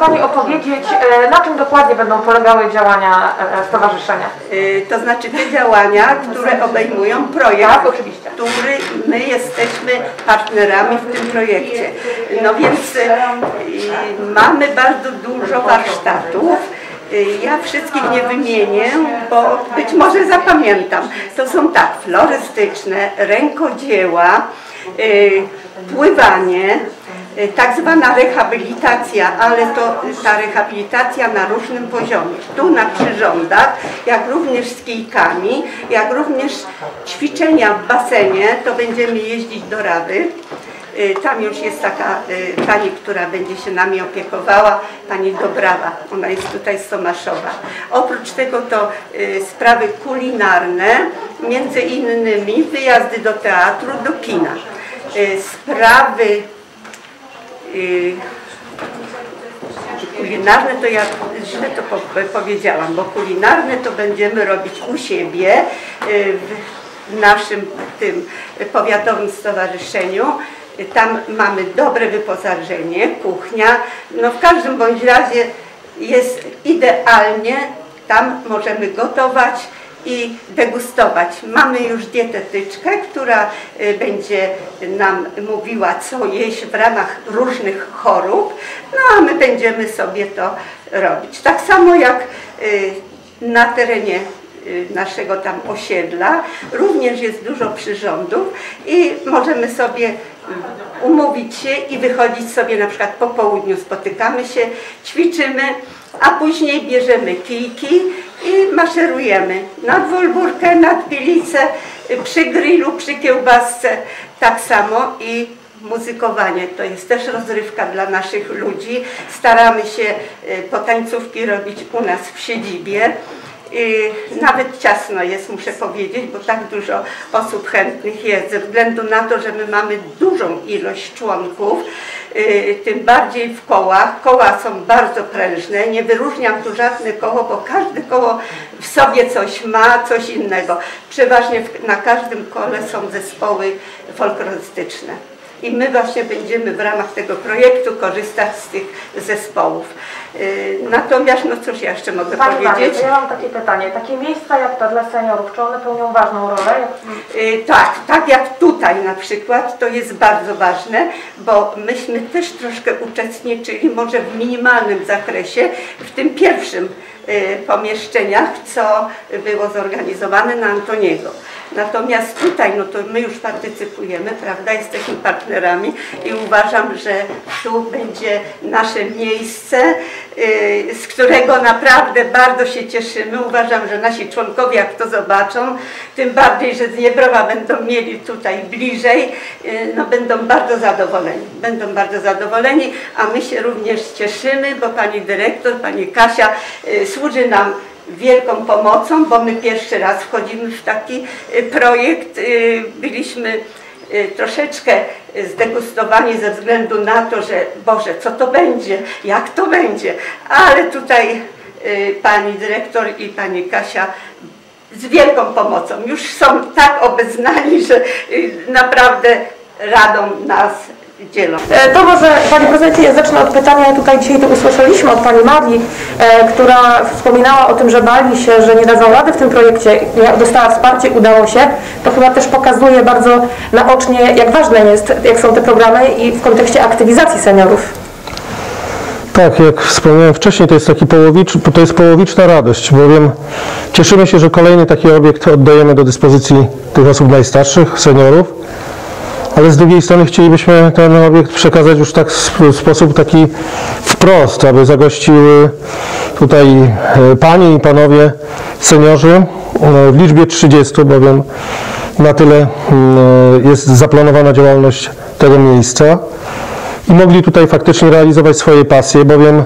Pani opowiedzieć, e, na czym dokładnie będą polegały działania e, stowarzyszenia? Y, To znaczy te działania, które obejmują projekt, Tak, oczywiście. który my jesteśmy partnerami w tym projekcie. No więc mamy bardzo dużo warsztatów. Ja wszystkich nie wymienię, bo być może zapamiętam. To są tak, florystyczne, rękodzieła, pływanie, y, tak zwana rehabilitacja, ale to ta rehabilitacja na różnym poziomie. Tu na przyrządach, jak również z kijkami, jak również ćwiczenia w basenie, to będziemy jeździć do Rawy. Y, Tam już jest taka y, pani, która będzie się nami opiekowała, pani Dobrawa, ona jest tutaj z Tomaszowa. Oprócz tego to y, sprawy kulinarne, między innymi wyjazdy do teatru, do kina. Sprawy kulinarne to ja źle to po- powiedziałam, bo kulinarne to będziemy robić u siebie w naszym tym powiatowym stowarzyszeniu. Tam mamy dobre wyposażenie, kuchnia. No w każdym bądź razie jest idealnie, tam możemy gotować i degustować. Mamy już dietetyczkę, która y, będzie nam mówiła, co jeść w ramach różnych chorób, no a my będziemy sobie to robić. Tak samo jak y, na terenie y, naszego tam osiedla również jest dużo przyrządów i możemy sobie umówić się i wychodzić sobie na przykład po południu, spotykamy się, ćwiczymy, a później bierzemy kijki i maszerujemy nad Wolburkę, nad Pilicę, y, przy grillu, przy kiełbasce, tak samo i muzykowanie. To jest też rozrywka dla naszych ludzi. Staramy się y, potańcówki robić u nas w siedzibie. Nawet ciasno jest, muszę powiedzieć, bo tak dużo osób chętnych jest, ze względu na to, że my mamy dużą ilość członków, y, tym bardziej w kołach. Koła są bardzo prężne, nie wyróżniam tu żadne koło, bo każde koło w sobie coś ma, coś innego. Przeważnie na każdym kole są zespoły folklorystyczne. I my właśnie będziemy w ramach tego projektu korzystać z tych zespołów. Y, Natomiast, no cóż ja jeszcze mogę Pani powiedzieć? to ja mam takie pytanie. Takie miejsca jak to dla seniorów, czy one pełnią ważną rolę? Y, Tak, tak jak tutaj na przykład, to jest bardzo ważne, bo myśmy też troszkę uczestniczyli, może w minimalnym zakresie, w tym pierwszym pomieszczeniach, co było zorganizowane na Antoniego. Natomiast tutaj, no to my już partycypujemy, prawda, jesteśmy partnerami i uważam, że tu będzie nasze miejsce, y, z którego naprawdę bardzo się cieszymy. Uważam, że nasi członkowie, jak to zobaczą, tym bardziej, że z Niebrowa będą mieli tutaj bliżej, y, no będą bardzo zadowoleni. Będą bardzo zadowoleni, a my się również cieszymy, bo pani dyrektor, pani Kasia y, służy nam wielką pomocą, bo my pierwszy raz wchodzimy w taki y, projekt. Y, Byliśmy y, troszeczkę zdegustowani ze względu na to, że Boże, co to będzie, jak to będzie, ale tutaj y, pani dyrektor i pani Kasia z wielką pomocą. Już są tak obeznani, że y, naprawdę radą nas dzielą. E, To może Panie Prezydencie, ja zacznę od pytania. Tutaj dzisiaj to usłyszeliśmy od Pani Marii, e, która wspominała o tym, że bali się, że nie dadzą rady w tym projekcie. Dostała wsparcie, udało się. To chyba też pokazuje bardzo naocznie, jak ważne jest, jak są te programy i w kontekście aktywizacji seniorów. Tak, jak wspomniałem wcześniej, to jest, taki połowicz, to jest połowiczna radość, bowiem cieszymy się, że kolejny taki obiekt oddajemy do dyspozycji tych osób najstarszych, seniorów, ale z drugiej strony chcielibyśmy ten obiekt przekazać już tak w sposób taki wprost, aby zagościły tutaj e, panie i panowie seniorzy e, w liczbie 30, bowiem na tyle mm, jest zaplanowana działalność tego miejsca i mogli tutaj faktycznie realizować swoje pasje, bowiem,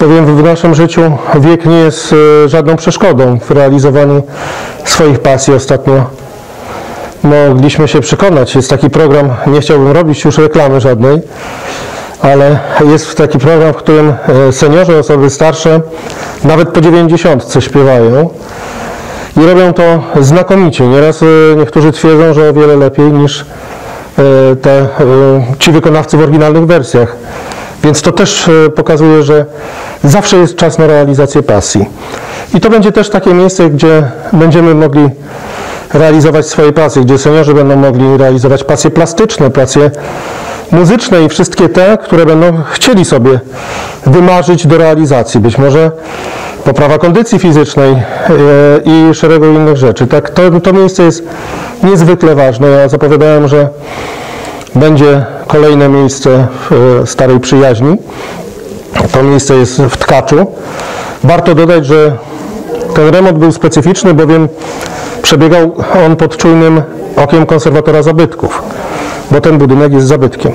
bowiem w naszym życiu wiek nie jest e, żadną przeszkodą w realizowaniu swoich pasji. Ostatnio mogliśmy się przekonać, jest taki program, nie chciałbym robić już reklamy żadnej, ale jest taki program, w którym e, seniorzy, osoby starsze, nawet po 90 śpiewają i robią to znakomicie. Nieraz e, niektórzy twierdzą, że o wiele lepiej niż e, te, ci wykonawcy w oryginalnych wersjach Więc to też pokazuje, że zawsze jest czas na realizację pasji. I to będzie też takie miejsce, gdzie będziemy mogli realizować swoje pasje, gdzie seniorzy będą mogli realizować pasje plastyczne, pasje muzyczne i wszystkie te, które będą chcieli sobie wymarzyć do realizacji. Być może poprawa kondycji fizycznej e, i szeregu innych rzeczy. Tak, to, to miejsce jest niezwykle ważne. Ja zapowiadałem, że będzie kolejne miejsce w e, Starej Przyjaźni. To miejsce jest w Tkaczu. Warto dodać, że ten remont był specyficzny, bowiem przebiegał on pod czujnym okiem konserwatora zabytków, bo ten budynek jest zabytkiem.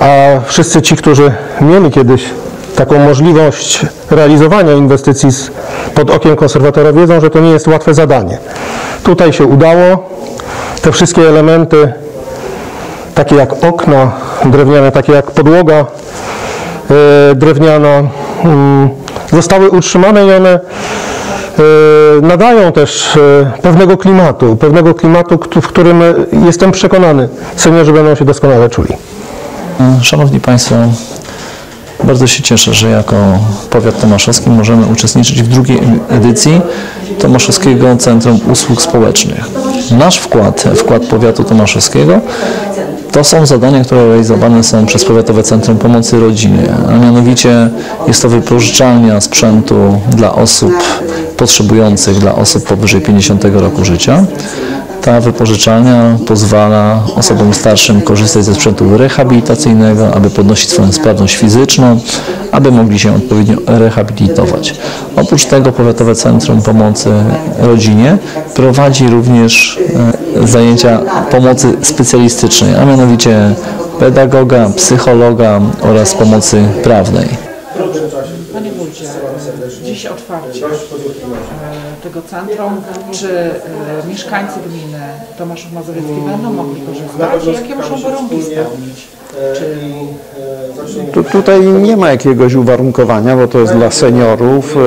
A wszyscy ci, którzy mieli kiedyś taką możliwość realizowania inwestycji pod okiem konserwatora, wiedzą, że to nie jest łatwe zadanie. Tutaj się udało. Te wszystkie elementy, takie jak okna drewniane, takie jak podłoga e, drewniana, mm, zostały utrzymane i one nadają też e, pewnego klimatu, pewnego klimatu, w którym e, jestem przekonany, seniorzy będą się doskonale czuli. Szanowni Państwo, bardzo się cieszę, że jako powiat tomaszowski możemy uczestniczyć w drugiej edycji Tomaszowskiego Centrum Usług Społecznych. Nasz wkład, wkład powiatu tomaszowskiego, to są zadania, które realizowane są przez Powiatowe Centrum Pomocy Rodzinie, a mianowicie jest to wypożyczalnia sprzętu dla osób potrzebujących, dla osób powyżej 50 roku życia. Ta wypożyczalnia pozwala osobom starszym korzystać ze sprzętu rehabilitacyjnego, aby podnosić swoją sprawność fizyczną, aby mogli się odpowiednio rehabilitować. Oprócz tego Powiatowe Centrum Pomocy Rodzinie prowadzi również e, zajęcia pomocy specjalistycznej, a mianowicie pedagoga, psychologa oraz pomocy prawnej. Dziś otwarcie e, tego centrum. Czy e, mieszkańcy gminy Tomaszów Mazowiecki będą mogli korzystać? Jakie muszą warunki spełnić? Czy Tu, tutaj nie ma jakiegoś uwarunkowania, bo to jest dla seniorów, e,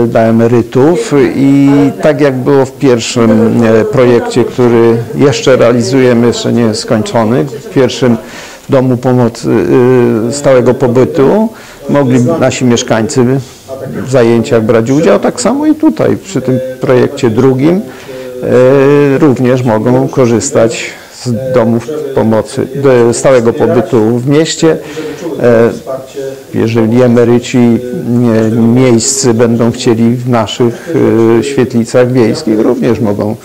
e, dla emerytów i tak jak było w pierwszym e, projekcie, który jeszcze realizujemy, jeszcze nie jest skończony, w pierwszym domu pomocy e, stałego pobytu mogli nasi mieszkańcy w zajęciach brać udział, tak samo i tutaj przy tym projekcie drugim e, również mogą korzystać z domów pomocy, stałego pobytu w mieście. E, Jeżeli emeryci miejscy będą chcieli w naszych e, świetlicach wiejskich, również mogą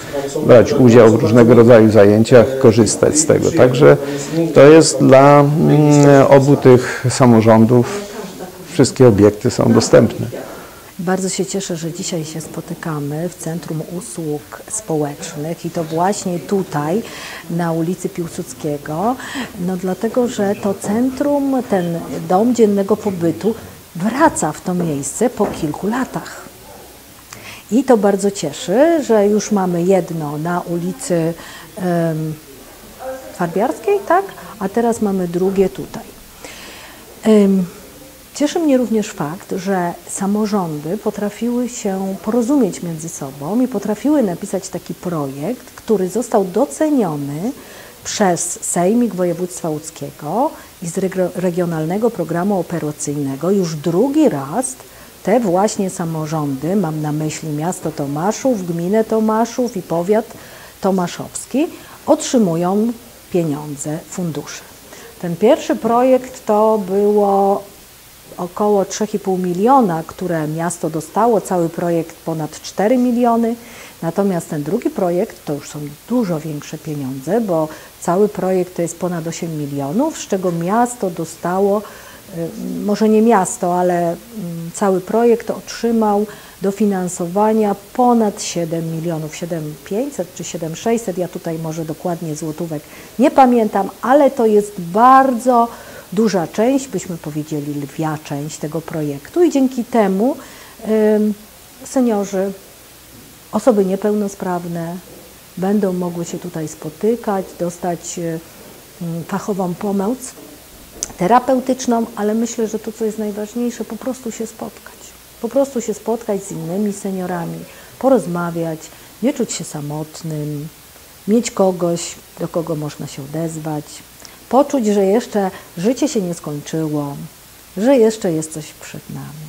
brać udział w różnego rodzaju zajęciach, korzystać z tego. Także to jest dla mm, obu tych samorządów, wszystkie obiekty są dostępne. Bardzo się cieszę, że dzisiaj się spotykamy w Centrum Usług Społecznych i to właśnie tutaj na ulicy Piłsudskiego, no dlatego, że to centrum, ten dom dziennego pobytu wraca w to miejsce po kilku latach. I to bardzo cieszy, że już mamy jedno na ulicy em, Farbiarskiej, tak? A teraz mamy drugie tutaj. Ym, Cieszy mnie również fakt, że samorządy potrafiły się porozumieć między sobą i potrafiły napisać taki projekt, który został doceniony przez Sejmik Województwa Łódzkiego i z regio- Regionalnego Programu Operacyjnego już drugi raz te właśnie samorządy, mam na myśli miasto Tomaszów, gminę Tomaszów i powiat tomaszowski, otrzymują pieniądze, fundusze. Ten pierwszy projekt to było około 3,5 miliona, które miasto dostało, cały projekt ponad 4 miliony. Natomiast ten drugi projekt to już są dużo większe pieniądze, bo cały projekt to jest ponad 8 milionów, z czego miasto dostało, y, może nie miasto, ale mm, cały projekt otrzymał dofinansowania ponad 7 milionów, 7500 czy 7600, ja tutaj może dokładnie złotówek nie pamiętam, ale to jest bardzo duża część, byśmy powiedzieli lwia część tego projektu i dzięki temu seniorzy, osoby niepełnosprawne będą mogły się tutaj spotykać, dostać y, fachową pomoc terapeutyczną, ale myślę, że to, co jest najważniejsze, po prostu się spotkać. Po prostu się spotkać z innymi seniorami, porozmawiać, nie czuć się samotnym, mieć kogoś, do kogo można się odezwać, poczuć, że jeszcze życie się nie skończyło, że jeszcze jest coś przed nami.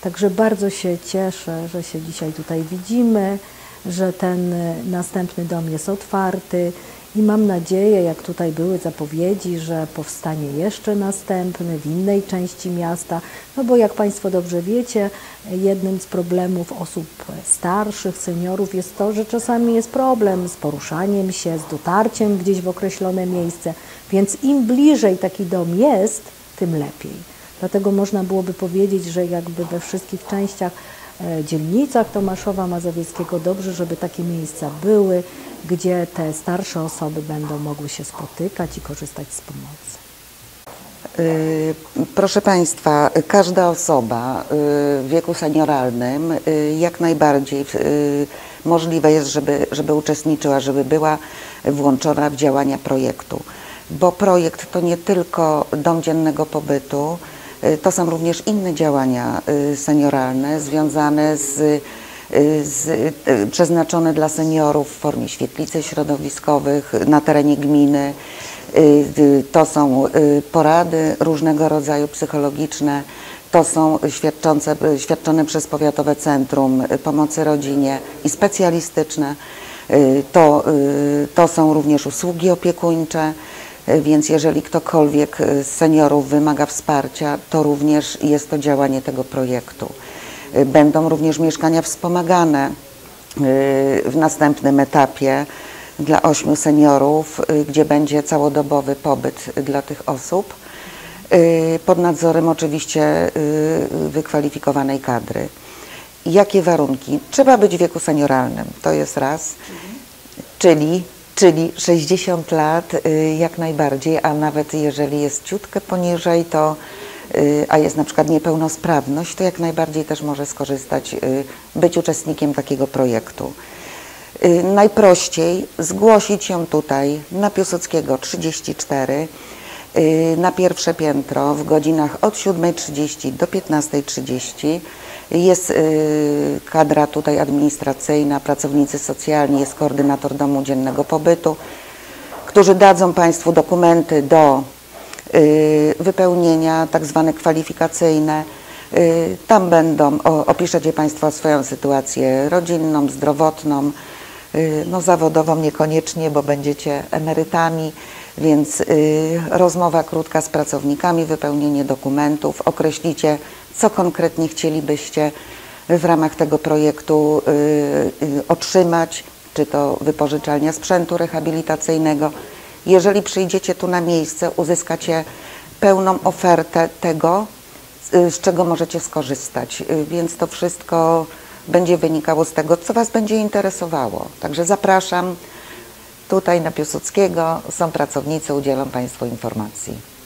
Także bardzo się cieszę, że się dzisiaj tutaj widzimy, że ten y, następny dom jest otwarty i mam nadzieję, jak tutaj były zapowiedzi, że powstanie jeszcze następny w innej części miasta, no bo jak Państwo dobrze wiecie, jednym z problemów osób starszych, seniorów jest to, że czasami jest problem z poruszaniem się, z dotarciem gdzieś w określone miejsce, więc im bliżej taki dom jest, tym lepiej. Dlatego można byłoby powiedzieć, że jakby we wszystkich częściach dzielnicach Tomaszowa Mazowieckiego dobrze, żeby takie miejsca były, gdzie te starsze osoby będą mogły się spotykać i korzystać z pomocy. Y, Proszę Państwa, każda osoba y, w wieku senioralnym jak najbardziej możliwe jest, żeby, żeby uczestniczyła, żeby była włączona w działania projektu. Bo projekt to nie tylko dom dziennego pobytu, to są również inne działania y, senioralne związane z, y, z, y, przeznaczone dla seniorów w formie świetlicy środowiskowych na terenie gminy. Y, y, To są y, porady różnego rodzaju psychologiczne, to są świadczące, świadczone przez Powiatowe Centrum Pomocy Rodzinie i specjalistyczne. Y, To, y, to są również usługi opiekuńcze, y, więc jeżeli ktokolwiek y, z seniorów wymaga wsparcia, to również jest to działanie tego projektu. Y, Będą również mieszkania wspomagane y, w następnym etapie dla ośmiu seniorów, gdzie będzie całodobowy pobyt dla tych osób, pod nadzorem oczywiście wykwalifikowanej kadry. Jakie warunki? Trzeba być w wieku senioralnym, to jest raz, czyli, czyli 60 lat y, jak najbardziej, a nawet jeżeli jest ciutkę poniżej, to y, a jest na przykład niepełnosprawność, to jak najbardziej też może skorzystać, y, być uczestnikiem takiego projektu. Najprościej zgłosić ją tutaj na Piłsudskiego 34 y, na pierwsze piętro w godzinach od 7.30 do 15.30. Jest y, kadra tutaj administracyjna, pracownicy socjalni, jest koordynator domu dziennego pobytu, którzy dadzą Państwu dokumenty do y, wypełnienia, tak zwane kwalifikacyjne. Y, Tam będą, opiszecie Państwo swoją sytuację rodzinną, zdrowotną, no zawodową niekoniecznie, bo będziecie emerytami, więc rozmowa krótka z pracownikami, wypełnienie dokumentów, określicie, co konkretnie chcielibyście w ramach tego projektu y, y, otrzymać, czy to wypożyczalnia sprzętu rehabilitacyjnego. Jeżeli przyjdziecie tu na miejsce, uzyskacie pełną ofertę tego, y, z czego możecie skorzystać. Więc to wszystko będzie wynikało z tego, co Was będzie interesowało. Także zapraszam tutaj na Piłsudskiego. Są pracownicy, udzielą Państwu informacji.